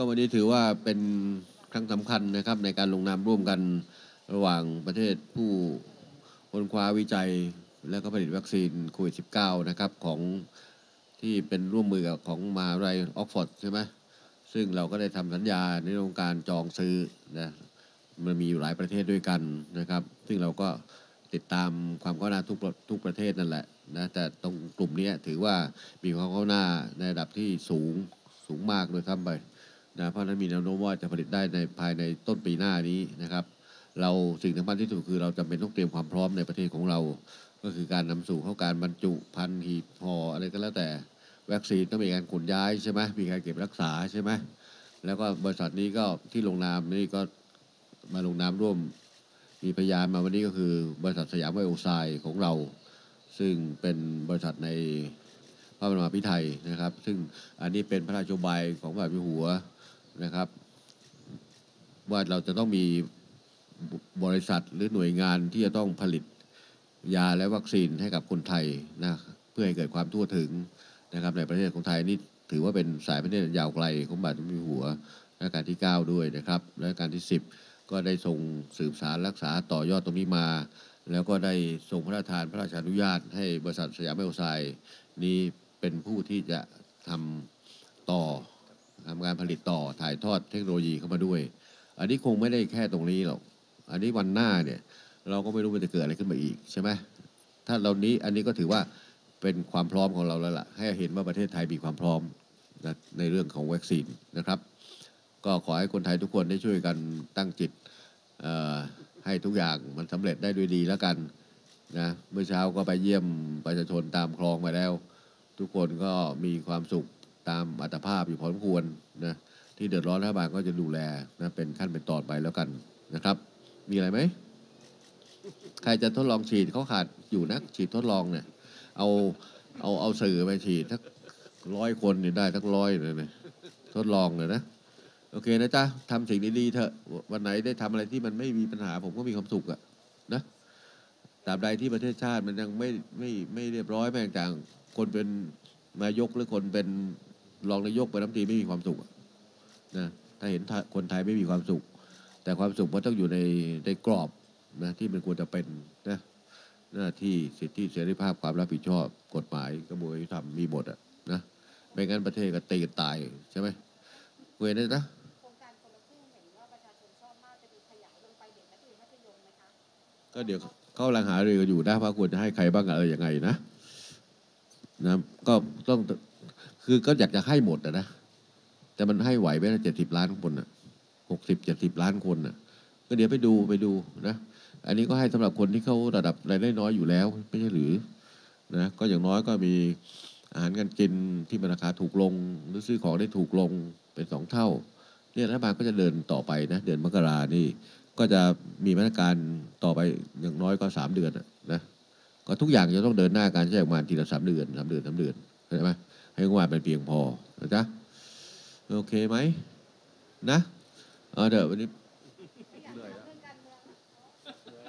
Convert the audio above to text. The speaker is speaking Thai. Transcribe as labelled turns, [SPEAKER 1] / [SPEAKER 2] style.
[SPEAKER 1] ก็วันนี้ถือว่าเป็นครั้งสำคัญนะครับในการลงนามร่วมกันระหว่างประเทศผู้ค้นคว้าวิจัย และก็ผลิตวัคซีนโควิด -19 นะครับของที่เป็นร่วมมือกับของมหาวิทยาลัยออกฟอร์ดใช่ไหมซึ่งเราก็ได้ทำสัญญาในเรื่องการจองซื้อนะมันมีอยู่หลายประเทศด้วยกันนะครับ ซึ่งเราก็ติดตามความก้าวหน้าทุกประทุกประเทศนั่นแหละนะแต่ตรงกลุ่มนี้ถือว่ามีความก้าวหน้าในระดับที่สูงสูงมากเลยครับไป นะเพราะฉะนั้นมีแนวโน้มว่าจะผลิตได้ในภายในต้นปีหน้านี้นะครับ เราสิ่งสำคัญที่สุดคือเราจำเป็นต้องเตรียมความพร้อมในประเทศของเรา ก็คือการนำสู่เข้าการบรรจุพันธุ์หีบห่ออะไรก็แล้วแต่วัคซีนต้องมีการขนย้ายใช่ไหมมีการเก็บรักษาใช่ไหมแล้วก็บริษัทนี้ก็ที่ลงนามนี่ก็มาลงนามร่วมมีพยานมาวันนี้ก็คือบริษัทสยามไบโอไซด์ของเรา ซึ่งเป็นบริษัทใน พระบรมพิไทยนะครับ ซึ่งอันนี้เป็นพระราชบายของพระบาทอยู่หัวนะครับ ว่าเราจะต้องมีบริษัทหรือหน่วยงานที่จะต้องผลิตยาและวัคซีนให้กับคนไทยนะเพื่อให้เกิดความทั่วถึงนะครับในประเทศของไทยนี่ถือว่าเป็นสายประเทศยาวไกลของบาทมีหัวรัชกาลที่ 9 ด้วยนะครับและรัชกาลที่ 10 ก็ได้ทรงสืบสารรักษาต่อยอดตรงนี้มา แล้วก็ได้ทรงพระราชทานพระราชานุญาตให้บริษัทสยามไบโอไซด์นี้ เป็นผู้ที่จะทำต่อทำการผลิตต่อถ่ายทอดเทคโนโลยีเข้ามาด้วย อันนี้คงไม่ได้แค่ตรงนี้หรอก อันนี้วันหน้าเนี่ยเราก็ไม่รู้มันจะเกิดอะไรขึ้นมาอีกใช่ไหมถ้าเรานี้อันนี้ก็ถือว่าเป็นความพร้อมของเราแล้วล่ะ ให้เห็นว่าประเทศไทยมีความพร้อมนะในเรื่องของวัคซีนนะครับ ก็ขอให้คนไทยทุกคนได้ช่วยกันตั้งจิตให้ทุกอย่างมันสำเร็จได้ด้วยดีแล้วกันนะเมื่อเช้าก็ไปเยี่ยมประชาชนตามคลองไปแล้ว ทุกคนก็มีความสุขตามอัตภาพอยู่พอสมควรนะที่เดือดร้อนรัฐบาลก็จะดูแลนะเป็นขั้นเป็นตอนไปแล้วกันนะครับ มีอะไรไหมใครจะทดลองฉีดเขาขาดอยู่นะฉีดทดลองเนี่ย เอาเอาเอาสื่อไปฉีดทักร้อยคนเนี่ยได้ทักร้อยเลยนี่ยทดลองเลยนะโอเคนะจ๊ะทำสิ่งดีๆเถอะวันไหนได้ทำอะไรที่มันไม่มีปัญหา ผมก็มีความสุขอะนะ ตราบใดที่ประเทศชาติมันยังไม่ไม่ไม่เรียบร้อยแม้แต่างคนเป็นนายกหรือคนเป็นรองนายกเป็นรัฐมนตรีไม่มีความสุขอะนะถ้าเห็นคนไทยไม่มีความสุข แต่ความสุขมันต้องอยู่ในในกรอบนะที่มันควรจะเป็นนะหน้าที่สิทธิเสรีภาพความรับผิดชอบ กฎหมายกระบวนการยุติธรรมมีหมดอะนะไม่งั้นประเทศก็ตีกันตายใช่ไหมเว้นนะ
[SPEAKER 2] โครงการคนละครึ่งเห็นว่าประชาชนชอบมากจะมีขยายลงไปเด็กนักเรียนมัธยมไหมคะ
[SPEAKER 1] ก็เดี๋ยว เขากำลังหารือกันอยู่นะว่าควรจะให้ใครบ้างอะไรยังไงนะนะก็ต้องคือก็อยากจะให้หมดนะแต่มันให้ไหวไหมเจ็ดสิบล้านคนอะหกสิบเจ็ดสิบล้านคนอะ ก็เดี๋ยวไปดูไปดูนะอันนี้ก็ให้สำหรับคนที่เขาระดับรายได้น้อยอยู่แล้วไม่ใช่หรือนะก็อย่างน้อยก็มีอาหารการกินที่มราคาถูกลง หรือซื้อของได้ถูกลงเป็นสองเท่าเนี่ยรัฐบาลก็จะเดินต่อไปนะ เดือนมกรานี่ ก็จะมีมาตรการต่อไปอย่างน้อยก็สามเดือนนะก็ทุกอย่างจะต้องเดินหน้าการใช้งบประมาณทีละสามเดือนสามเดือนสามเดือนเข้าใจไหมให้งบประมาณเป็นเพียงพอนะจ๊ะโอเคไหมนะเออเดี๋ยววันนี้
[SPEAKER 2] ไม่อยากจะเอาเรื่องการเมือง